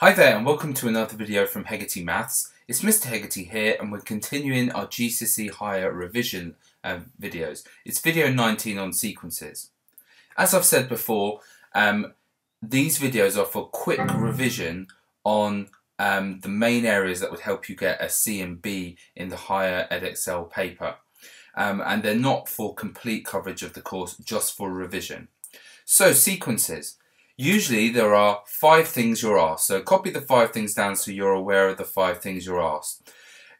Hi there and welcome to another video from Hegarty Maths. It's Mr Hegarty here and we're continuing our GCSE Higher revision um, videos. It's video 19 on sequences. As I've said before, um, these videos are for quick revision on um, the main areas that would help you get a C and B in the Higher Edexcel paper. Um, and they're not for complete coverage of the course, just for revision. So sequences. Usually there are five things you're asked. So copy the five things down so you're aware of the five things you're asked.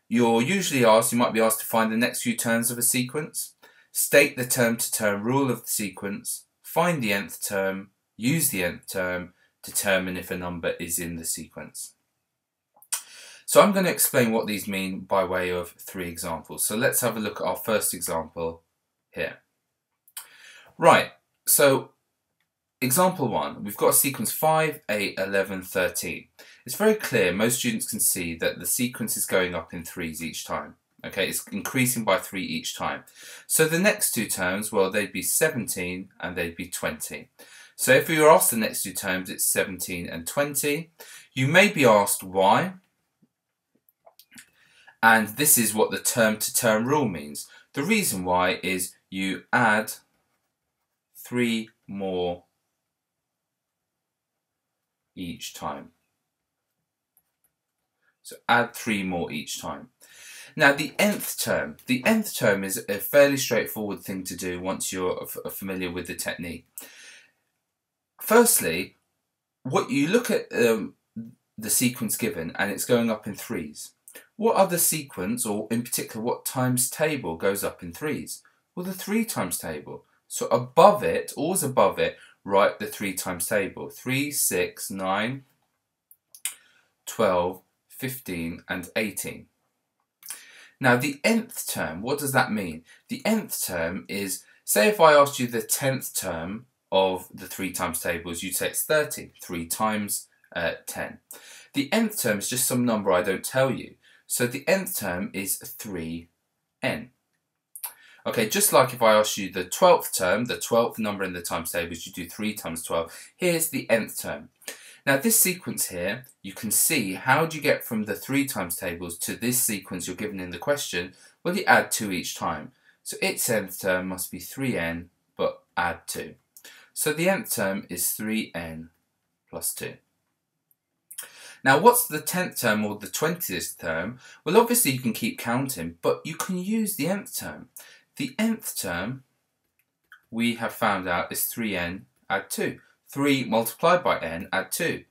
You're usually asked, you might be asked to find the next few terms of a sequence, state the term to term rule of the sequence, find the nth term, use the nth term, determine if a number is in the sequence. So I'm going to explain what these mean by way of three examples. So let's have a look at our first example here. Right, so Example 1, we've got a sequence 5, 8, 11, 13. It's very clear, most students can see that the sequence is going up in threes each time. Okay, it's increasing by 3 each time. So the next two terms, well, they'd be 17 and they'd be 20. So if we were asked the next two terms, it's 17 and 20. You may be asked why. And this is what the term-to-term -term rule means. The reason why is you add three more each time. So add three more each time. Now the nth term, the nth term is a fairly straightforward thing to do once you're familiar with the technique. Firstly, what you look at um, the sequence given and it's going up in threes. What other sequence, or in particular what times table goes up in threes? Well, the three times table. So above it, always above it, write the three times table. 3, 6, 9, 12, 15 and 18. Now the nth term, what does that mean? The nth term is, say if I asked you the 10th term of the 3 times tables, you'd say it's 30, 3 times uh, 10. The nth term is just some number I don't tell you. So the nth term is 3n. Okay, just like if I asked you the 12th term, the 12th number in the times table you do 3 times 12. Here's the nth term. Now this sequence here, you can see how do you get from the 3 times tables to this sequence you're given in the question? Well, you add 2 each time. So its nth term must be 3n, but add 2. So the nth term is 3n plus 2. Now, what's the 10th term or the 20th term? Well, obviously you can keep counting, but you can use the nth term. The nth term we have found out is 3n add 2. 3 multiplied by n add 2.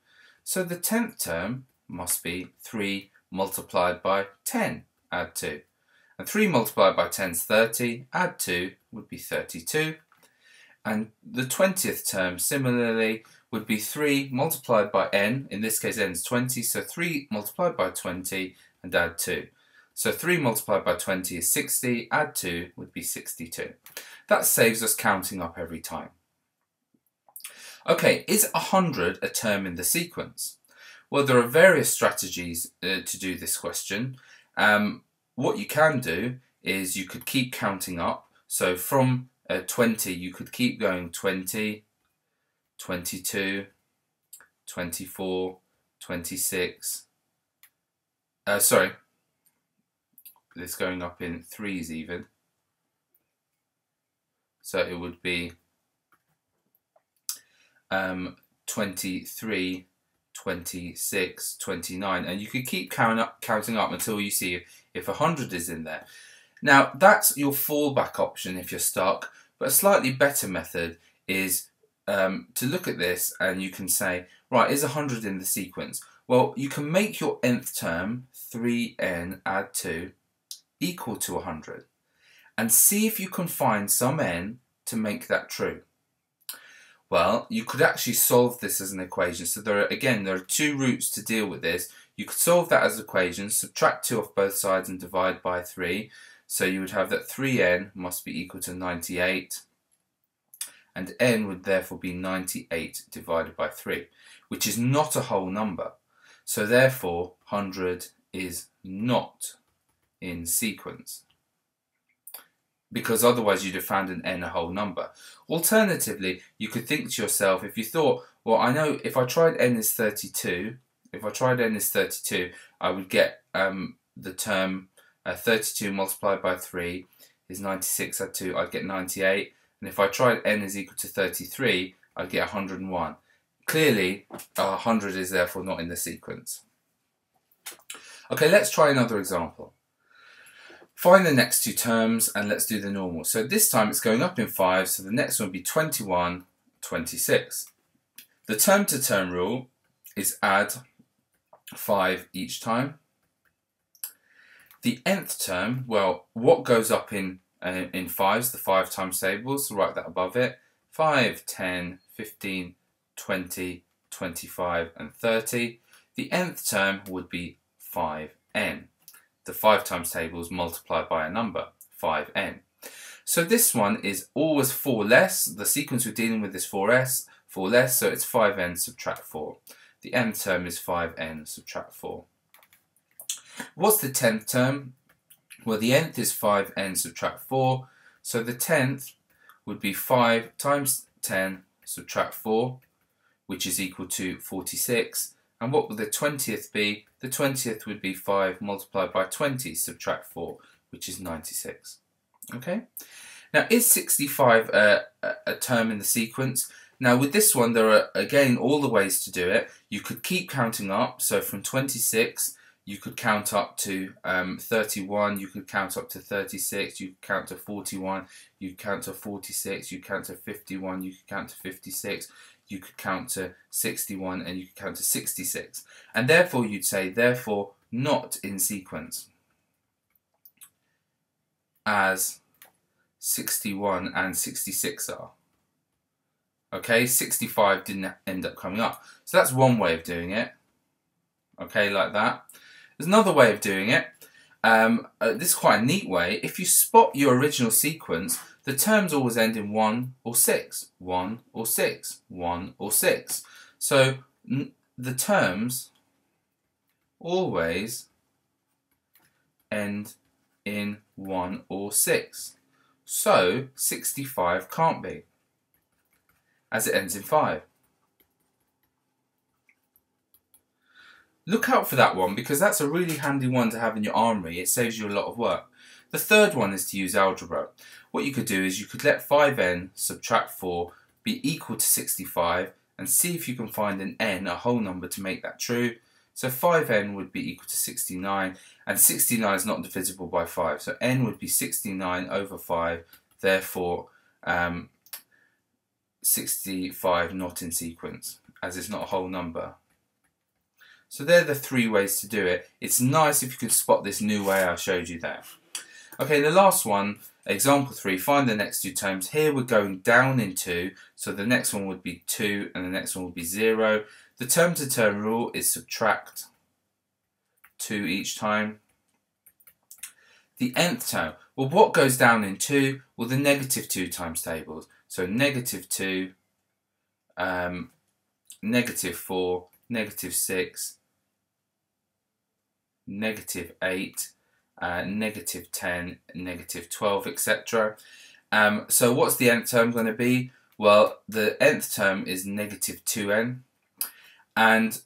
So the 10th term must be 3 multiplied by 10 add 2. And 3 multiplied by 10 is 30, add 2 would be 32. And the 20th term similarly would be 3 multiplied by n, in this case n is 20, so 3 multiplied by 20 and add 2. So 3 multiplied by 20 is 60, add 2 would be 62. That saves us counting up every time. Okay, is 100 a term in the sequence? Well, there are various strategies uh, to do this question. Um, what you can do is you could keep counting up. So from uh, 20, you could keep going 20, 22, 24, 26, uh, sorry, this going up in threes even. So it would be um, 23, 26, 29, and you could keep count up, counting up until you see if 100 is in there. Now, that's your fallback option if you're stuck, but a slightly better method is um, to look at this and you can say, right, is 100 in the sequence? Well, you can make your nth term 3n add 2 equal to 100 and see if you can find some n to make that true. Well, you could actually solve this as an equation. So there are, again, there are two routes to deal with this. You could solve that as an equation, subtract 2 off both sides and divide by 3. So you would have that 3n must be equal to 98 and n would therefore be 98 divided by 3, which is not a whole number. So therefore 100 is not in sequence because otherwise you'd have found an n a whole number. Alternatively, you could think to yourself, if you thought, well, I know if I tried n is 32, if I tried n is 32, I would get um, the term uh, 32 multiplied by 3 is 96 add 2, I'd get 98. And if I tried n is equal to 33, I'd get 101. Clearly, 100 is therefore not in the sequence. Okay, let's try another example. Find the next two terms and let's do the normal. So this time it's going up in 5, so the next one would be 21, 26. The term to term rule is add 5 each time. The nth term, well, what goes up in uh, in fives, the 5 times tables, so write that above it. 5, 10, 15, 20, 25 and 30. The nth term would be 5n. The 5 times tables multiplied by a number, 5n. So this one is always 4 less. The sequence we're dealing with is 4s, 4 less, so it's 5n subtract 4. The nth term is 5n subtract 4. What's the 10th term? Well, the nth is 5n subtract 4, so the 10th would be 5 times 10 subtract 4, which is equal to 46. And what would the 20th be? The 20th would be 5 multiplied by 20, subtract 4, which is 96. Okay? Now, is 65 a, a term in the sequence? Now, with this one, there are, again, all the ways to do it. You could keep counting up. So from 26, you could count up to um, 31, you could count up to 36, you could count to 41, you could count to 46, you could count to 51, you could count to 56, you could count to 61 and you could count to 66. And therefore you'd say, therefore, not in sequence as 61 and 66 are. Okay, 65 didn't end up coming up. So that's one way of doing it. Okay, like that. There's another way of doing it. Um, uh, this is quite a neat way. If you spot your original sequence, the terms always end in 1 or 6, 1 or 6, 1 or 6. So the terms always end in 1 or 6. So 65 can't be, as it ends in 5. Look out for that one because that's a really handy one to have in your armory. It saves you a lot of work. The third one is to use algebra. What you could do is you could let 5n subtract 4 be equal to 65 and see if you can find an n, a whole number, to make that true. So 5n would be equal to 69 and 69 is not divisible by 5. So n would be 69 over 5, therefore um, 65 not in sequence as it's not a whole number. So they're the three ways to do it. It's nice if you can spot this new way I showed you there. Okay, the last one, example 3, find the next two terms. Here we're going down in 2, so the next one would be 2 and the next one would be 0. The term to term rule is subtract 2 each time. The nth term, well what goes down in 2? Well the negative 2 times tables. So negative 2, um, negative 4, negative 6, negative 8, uh, negative 10, negative 12, etc. Um, so what's the nth term going to be? Well, the nth term is negative 2n. And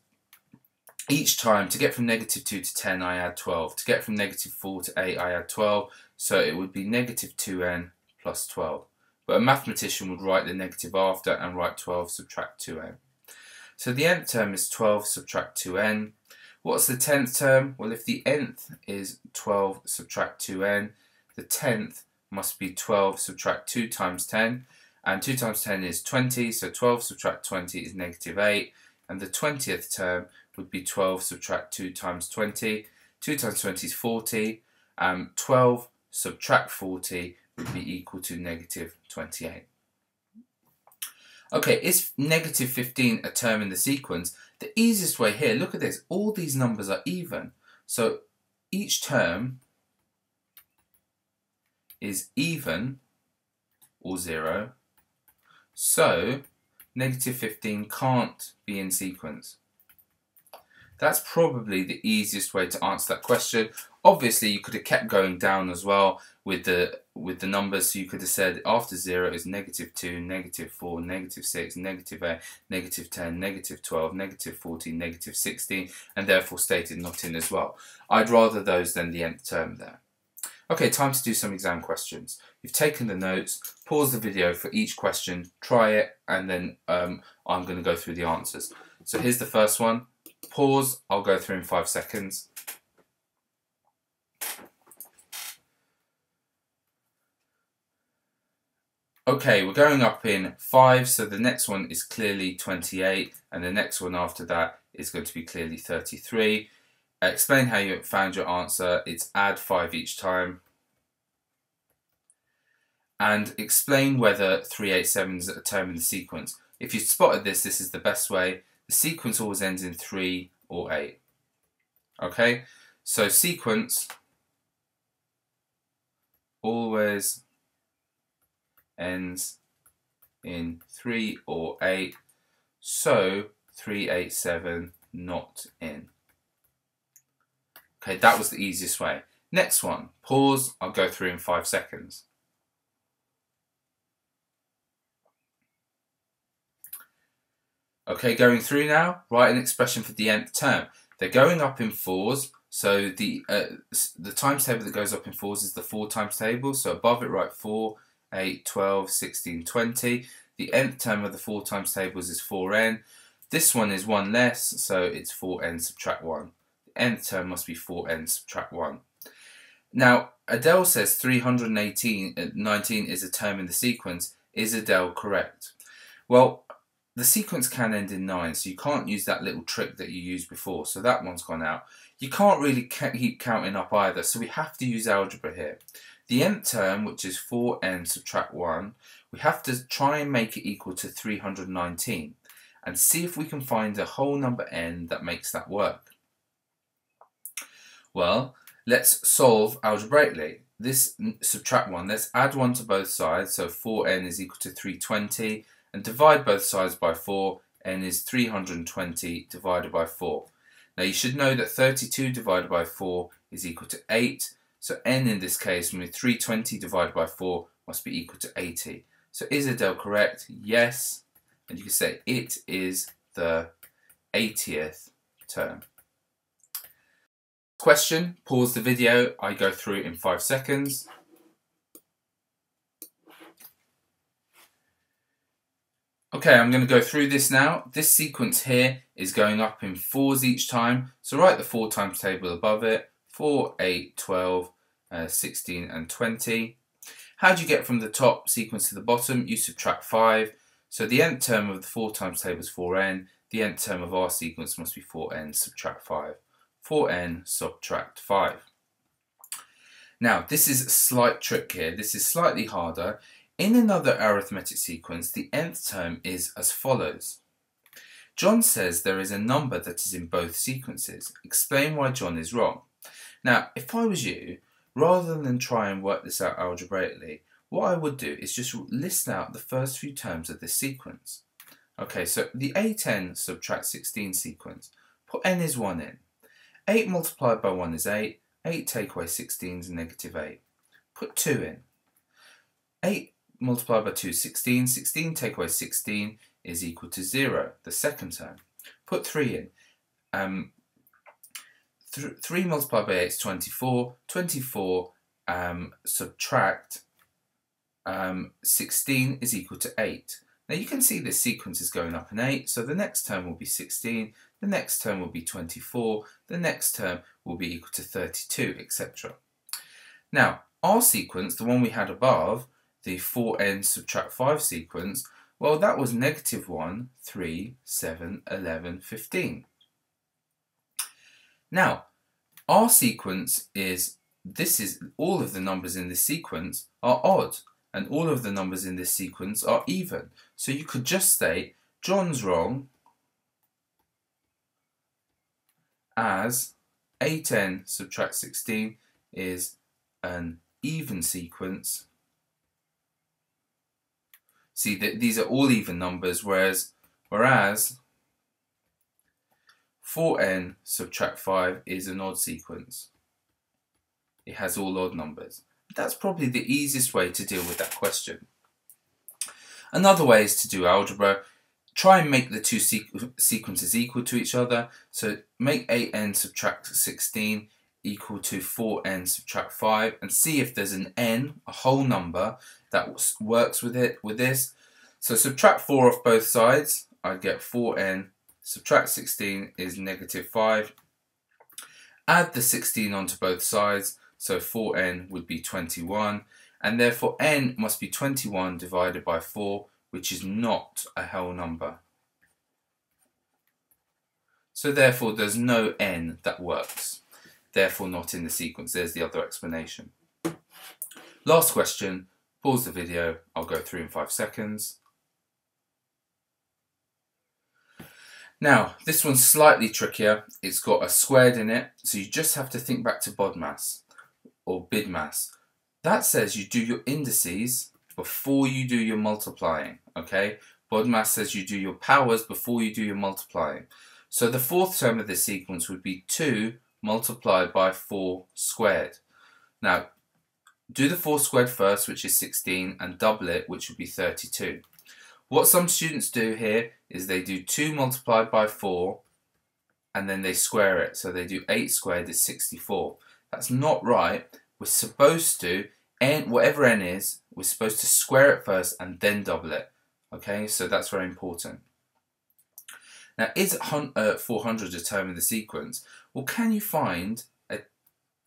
each time, to get from negative 2 to 10, I add 12. To get from negative 4 to 8, I add 12. So it would be negative 2n plus 12. But a mathematician would write the negative after and write 12 subtract 2n. So the nth term is 12 subtract 2n. What's the 10th term? Well, if the nth is 12 subtract 2n, the 10th must be 12 subtract 2 times 10. And 2 times 10 is 20, so 12 subtract 20 is negative 8. And the 20th term would be 12 subtract 2 times 20. 2 times 20 is 40. Um, 12 subtract 40 would be equal to negative 28. Okay, is negative 15 a term in the sequence? The easiest way here, look at this, all these numbers are even. So each term is even or zero. So negative 15 can't be in sequence. That's probably the easiest way to answer that question. Obviously, you could have kept going down as well with the with the numbers. So you could have said after zero is negative two, negative four, negative six, negative eight, negative ten, negative twelve, negative fourteen, negative sixteen, and therefore stated not in as well. I'd rather those than the nth term there. Okay, time to do some exam questions. You've taken the notes, pause the video for each question, try it, and then um, I'm going to go through the answers. So here's the first one. Pause, I'll go through in five seconds. Okay, we're going up in 5, so the next one is clearly 28, and the next one after that is going to be clearly 33. Explain how you found your answer. It's add 5 each time. And explain whether 387 is a term in the sequence. If you spotted this, this is the best way. The sequence always ends in 3 or 8. Okay, so sequence always ends in 3 or 8, so 387 not in. Okay, that was the easiest way. Next one, pause, I'll go through in 5 seconds. Okay, going through now, write an expression for the nth term. They're going up in fours, so the uh, the times table that goes up in fours is the four times table. So above it, write 4, 8, 12, 16, 20. The nth term of the 4 times tables is 4n. This one is 1 less, so it's 4n subtract 1. The nth term must be 4n subtract 1. Now, Adele says 318 uh, 19 is a term in the sequence. Is Adele correct? Well, the sequence can end in 9, so you can't use that little trick that you used before. So that one's gone out. You can't really keep counting up either, so we have to use algebra here. The nth term, which is 4n subtract 1, we have to try and make it equal to 319 and see if we can find a whole number n that makes that work. Well, let's solve algebraically. This subtract 1, let's add 1 to both sides, so 4n is equal to 320, and divide both sides by 4, n is 320 divided by 4. Now you should know that 32 divided by 4 is equal to 8, so n in this case, when 320 divided by 4 must be equal to 80. So is Adele correct? Yes. And you can say it is the 80th term. Question, pause the video, I go through in 5 seconds. Okay, I'm going to go through this now. This sequence here is going up in fours each time. So write the four times table above it. 4, 8, 12, uh, 16 and 20. How do you get from the top sequence to the bottom? You subtract 5. So the nth term of the 4 times table is 4n. The nth term of our sequence must be 4n subtract 5. 4n subtract 5. Now, this is a slight trick here. This is slightly harder. In another arithmetic sequence, the nth term is as follows. John says there is a number that is in both sequences. Explain why John is wrong. Now, if I was you, rather than try and work this out algebraically, what I would do is just list out the first few terms of this sequence. Okay, so the 8n subtract 16 sequence, put n is 1 in. 8 multiplied by 1 is 8, 8 take away 16 is negative 8. Put 2 in. 8 multiplied by 2 is 16, 16 take away 16 is equal to 0, the second term. Put 3 in. Um, th 3 multiplied by 8 is 24. 24 um, subtract um, 16 is equal to 8. Now you can see this sequence is going up in 8, so the next term will be 16, the next term will be 24, the next term will be equal to 32, etc. Now, our sequence, the one we had above, the 4n subtract 5 sequence, well, that was negative 1, 3, 7, 11, 15. Now, our sequence is, this is, all of the numbers in this sequence are odd, and all of the numbers in this sequence are even. So you could just say, John's wrong, as 8n subtract 16 is an even sequence. See, that these are all even numbers, whereas, whereas 4n subtract 5 is an odd sequence. it has all odd numbers. That's probably the easiest way to deal with that question. Another way is to do algebra. Try and make the two sequ sequences equal to each other. So make 8n subtract 16 equal to 4n subtract 5 and see if there's an n, a whole number, that works with it with this. So subtract 4 off both sides, I get 4n, subtract 16 is negative 5. Add the 16 onto both sides, so 4n would be 21, and therefore n must be 21 divided by 4, which is not a whole number. So therefore there's no n that works, therefore not in the sequence. There's the other explanation. Last question, pause the video, I'll go through in 5 seconds. Now, this one's slightly trickier. It's got a squared in it, so you just have to think back to BODMAS or BIDMAS. That says you do your indices before you do your multiplying, okay? BODMAS says you do your powers before you do your multiplying. So the fourth term of this sequence would be 2 multiplied by 4 squared. Now, do the 4 squared first, which is 16, and double it, which would be 32. What some students do here is they do 2 multiplied by 4 and then they square it. So they do 8 squared is 64. That's not right. We're supposed to, n, whatever n is, we're supposed to square it first and then double it. Okay, so that's very important. Now, is uh, 400 a term in the sequence? Well, can you find a,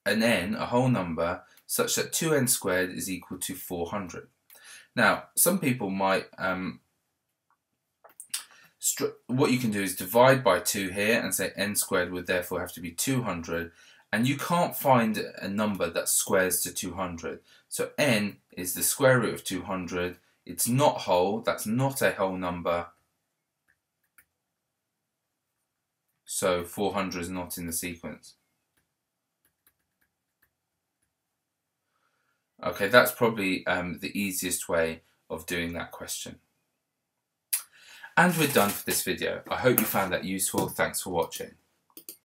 an n, a whole number, such that 2n squared is equal to 400? Now, some people might um, what you can do is divide by 2 here and say n squared would therefore have to be 200 and you can't find a number that squares to 200 so n is the square root of 200 it's not whole. That's not a whole number. So 400 is not in the sequence. Okay that's probably um, the easiest way of doing that question and we're done for this video. I hope you found that useful. Thanks for watching.